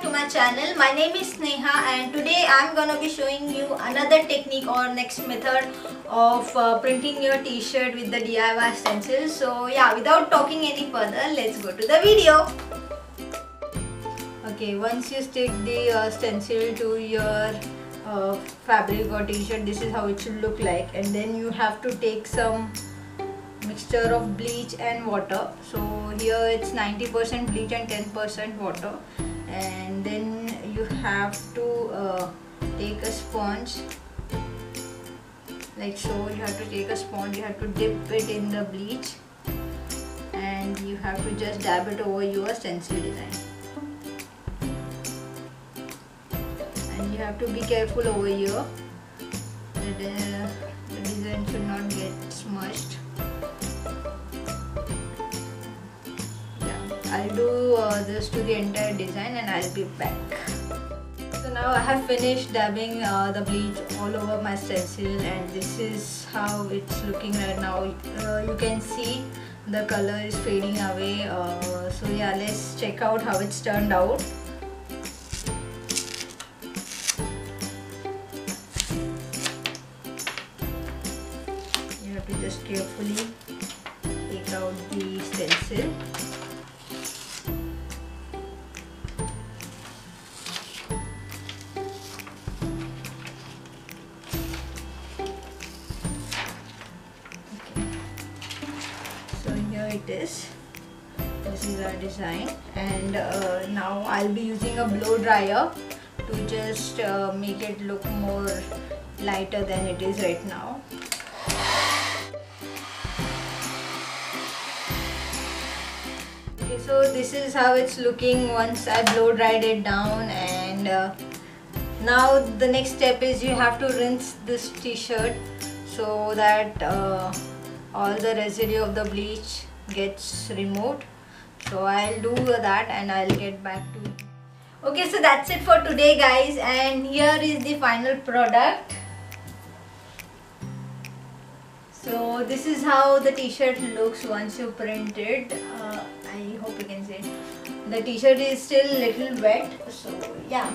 back to my channel. My name is Sneha and today I'm gonna be showing you another technique or next method of uh, printing your t-shirt with the DIY stencil. So yeah, without talking any further, let's go to the video. Okay, once you stick the uh, stencil to your uh, fabric or t-shirt, this is how it should look like and then you have to take some mixture of bleach and water. So here it's 90% bleach and 10% water. And then you have to uh, take a sponge. Like so you have to take a sponge you have to dip it in the bleach. And you have to just dab it over your stencil design. And you have to be careful over here. That uh, the design should not get smushed I'll do uh, this to the entire design and I'll be back. So now I have finished dabbing uh, the bleach all over my stencil and this is how it's looking right now. Uh, you can see the color is fading away. Uh, so yeah, let's check out how it's turned out. You have to just carefully take out the stencil. It is. This is our design. And uh, now I'll be using a blow dryer to just uh, make it look more lighter than it is right now. Okay so this is how it's looking once I blow dried it down. And uh, now the next step is you have to rinse this t-shirt so that uh, all the residue of the bleach gets removed. So I'll do that and I'll get back to you. okay so that's it for today guys. And here is the final product. So this is how the t-shirt looks once you print it. Uh, I hope you can see. The t-shirt is still little wet. So yeah.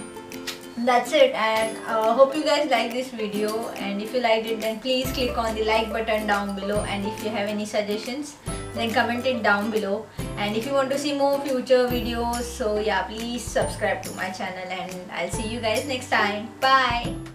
That's it. And uh, hope you guys like this video. And if you liked it then please click on the like button down below. And if you have any suggestions then comment it down below. And if you want to see more future videos so yeah please subscribe to my channel and I'll see you guys next time. Bye